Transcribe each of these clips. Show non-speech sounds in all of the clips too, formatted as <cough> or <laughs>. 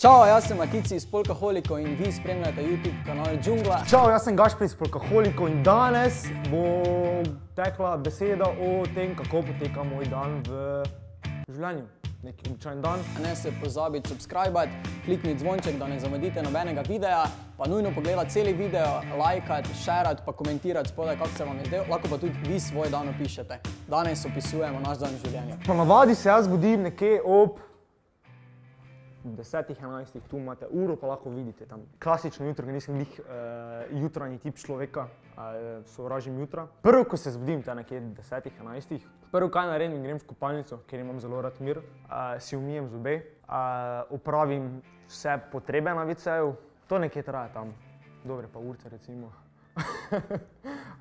Čau, jaz sem Matici iz Polkaholiko in vi spremljate YouTube kanal Džungla. Čau, jaz sem Gašpri iz Polkaholiko in danes bo tekla beseda o tem, kako poteka moj dan v življenju. Neki običajen dan. Ne se pozabite subskrbati, klikniti zvonček, da ne zamudite nobenega videa, pa nujno pogledati celi video, lajkati, šerati, pa komentirati spodaj, kako se vam je zdel. Lahko pa tudi vi svoj dan opišete. Danes opisujemo naš dan življenja. Ponavadi se jaz budim nekje ob 10, 11, tu imate uro, pa lahko vidite tam. Klasično jutro, ker nisem njih uh, jutranji tip človeka, uh, sovražim jutra. Prvo, ko se zbudim, ta nekje 10, 11, prvo, kaj naredim, grem v kopalnico, ker imam zelo rad mir, uh, si umijem zobe, uh, opravim vse potrebe na viceju, to nekje traja tam, dobre pa urce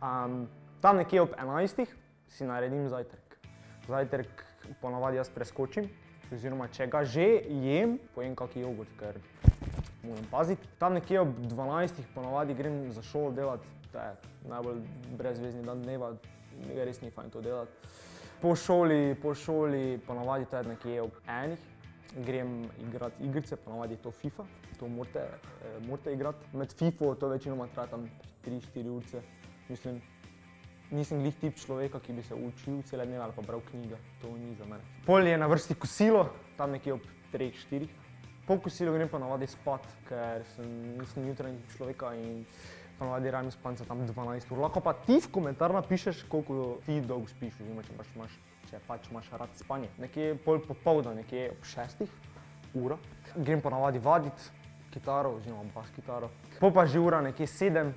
um, <laughs> tam nekje ob 11 si naredim zajtrk. Zajtrk ponavadi jaz preskočim, oziroma če ga že jem, pojem kakšen jogurt, ker moram paziti. Tam nekje ob 12. ponavadi grem za šolo delati, to je najbolj brezvezni dan dneva, res ni fajn to delati. Po šoli, po šoli ponavadi to je nekje ob enih, grem igrati igrice, ponavadi je to FIFA, to morate, eh, morate igrati. Med FIFO to večinoma traja tam 3-4 urce, mislim, nisem glih tip človeka, ki bi se učil cele dneve ali pa bral knjige, to ni za mene. Pol je na vrsti kosilo, tam nekje ob 3-4. Po kosilu grem pa navadi spat, ker sem, nisem jutranji tip človeka in pa navadi rajem spanca tam 12 ur. Lahko pa ti v komentar napišeš, koliko ti dolgo spiš, oziroma če pač imaš, če pač imaš rad spanje. Nekje pol popoldan, nekje ob 6 ura. Grem pa navadi vaditi kitaro, oziroma bas kitaro. Po pa že ura nekje 7,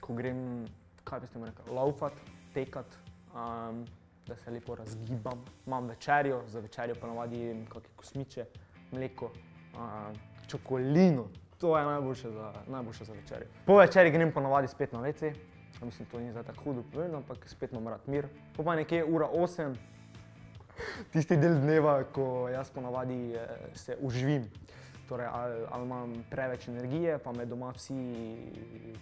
ko grem kaj bi ste mi rekli, laufat, tekat, um, da se lepo razgibam. Imam večerjo, za večerjo pa navadi jem kakšne kosmiče, mleko, um, čokolino. To je najboljše za, najboljše za večerjo. Po večerji grem pa navadi spet na WC, mislim, to ni zdaj tako hudo povedano, ampak spet imam rad mir. Po pa nekje ura 8, tisti del dneva, ko jaz ponavadi eh, se uživim torej ali, ali imam preveč energije, pa me doma vsi,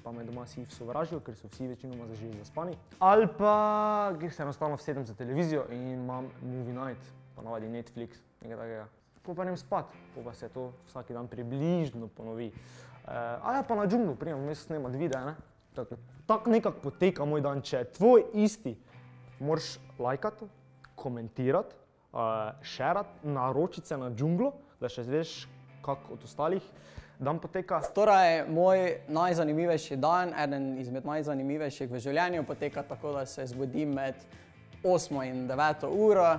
pa me doma vsi sovražijo, ker so vsi večinoma že zaspani. Ali pa se enostavno sedem za televizijo in imam movie night, pa navadi Netflix, nekaj takega. Po pa ne spat, po pa se to vsak dan približno ponovi. Uh, a ja, pa na džunglu, prijem, mes snemati videa, ne? Tako tak nekako poteka moj dan, če tvoj isti moraš lajkati, komentirati, uh, šerati, naročiti se na džunglo, da še zveš, kako od ostalih dan poteka. Torej, moj najzanimivejši dan, eden izmed najzanimivejših v življenju, poteka tako, da se zbudim med 8 in 9 uro,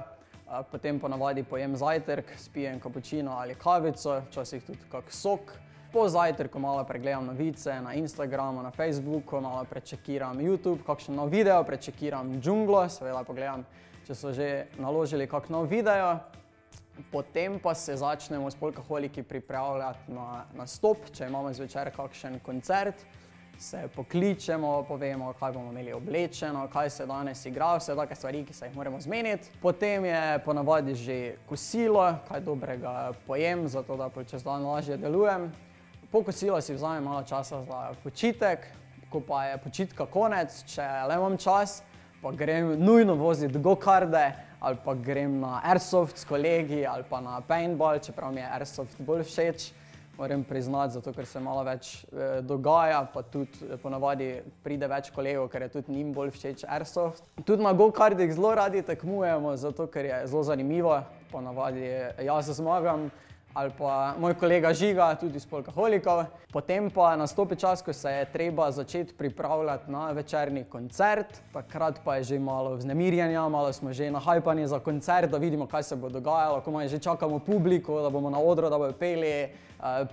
potem ponavadi pojem zajtrk, spijem kapučino ali kavico, včasih tudi kak sok. Po zajtrku malo pregledam novice na Instagramu, na Facebooku, malo prečekiram YouTube, kakšen nov video, prečekiram džunglo, seveda pogledam, če so že naložili kak nov video. Potem pa se začnemo s polkaholiki pripravljati na nastop, če imamo zvečer kakšen koncert, se pokličemo, povemo, kaj bomo imeli oblečeno, kaj se danes igra, vse take stvari, ki se jih moramo zmeniti. Potem je ponavadi že kosilo, kaj dobrega pojem, zato da čez dan lažje delujem. Po kosilu si vzamem malo časa za počitek, ko pa je počitka konec, če le imam čas, pa grem nujno voziti go-karde, ali pa grem na airsoft s kolegi, ali pa na paintball, čeprav mi je airsoft bolj všeč. Moram priznati, zato ker se malo več e, dogaja, pa tudi e, ponavadi pride več kolegov, ker je tudi njim bolj všeč airsoft. Tudi na go-kardih zelo radi tekmujemo, zato ker je zelo zanimivo. Ponavadi jaz zmagam, ali pa moj kolega Žiga, tudi iz Polkaholikov. Potem pa nastopi čas, ko se je treba začeti pripravljati na večerni koncert. Takrat pa je že malo vznemirjenja, malo smo že nahajpani za koncert, da vidimo, kaj se bo dogajalo, komaj že čakamo publiko, da bomo na odru, da bojo peli,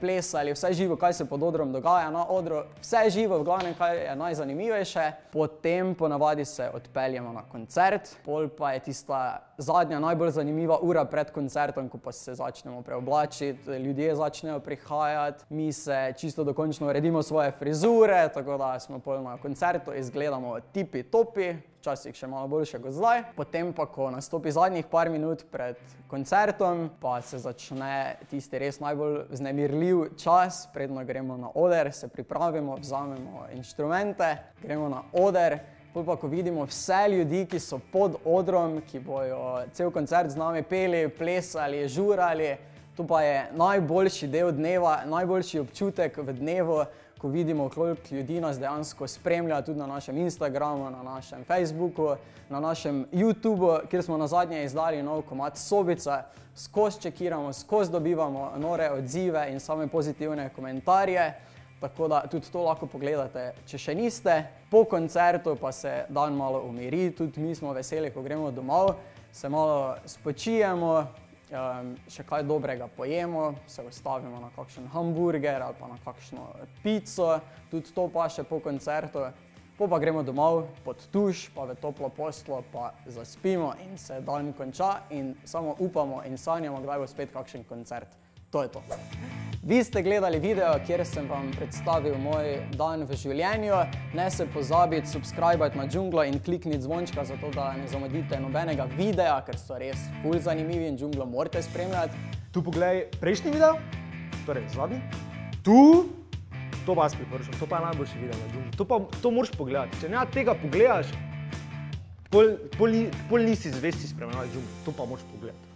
plesali, vse živo, kaj se pod odrom dogaja na odru, vse živo, v glavnem, kaj je najzanimivejše. Potem ponavadi se odpeljemo na koncert, pol pa je tista zadnja, najbolj zanimiva ura pred koncertom, ko pa se začnemo preoblačiti, ljudje začnejo prihajati, mi se čisto dokončno uredimo svoje frizure, tako da smo pol na koncertu, izgledamo tipi topi, včasih še malo boljše kot zdaj. Potem pa, ko nastopi zadnjih par minut pred koncertom, pa se začne tisti res najbolj vznemirljiv čas, predno gremo na oder, se pripravimo, vzamemo inštrumente, gremo na oder, pol pa ko vidimo vse ljudi, ki so pod odrom, ki bojo cel koncert z nami peli, plesali, žurali, to pa je najboljši del dneva, najboljši občutek v dnevu, ko vidimo, koliko ljudi nas dejansko spremlja tudi na našem Instagramu, na našem Facebooku, na našem YouTubu, kjer smo na zadnje izdali nov komat Sobica, skozi čekiramo, skozi dobivamo nore odzive in same pozitivne komentarje. Tako da tudi to lahko pogledate, če še niste. Po koncertu pa se dan malo umiri, tudi mi smo veseli, ko gremo domov, se malo spočijemo, um, še kaj dobrega pojemo, se ustavimo na kakšen hamburger ali pa na kakšno pico, tudi to pa še po koncertu. Po pa gremo domov pod tuš, pa v toplo poslo, pa zaspimo in se dan konča in samo upamo in sanjamo, kdaj bo spet kakšen koncert. To je to. Vi ste gledali video, kjer sem vam predstavil moj dan v življenju. Ne se pozabiti, subskrbajte na džunglo in klikniti zvončka, zato da ne zamudite nobenega videa, ker so res ful zanimivi in džunglo morate spremljati. Tu pogledaj prejšnji video, torej zadnji. Tu, to pa jaz priporočam, to pa je najboljši video na džungli. To pa to moraš pogledati. Če ne tega pogledaš, pol, pol, pol nisi zvesti spremljati džungli. To pa moraš pogledati.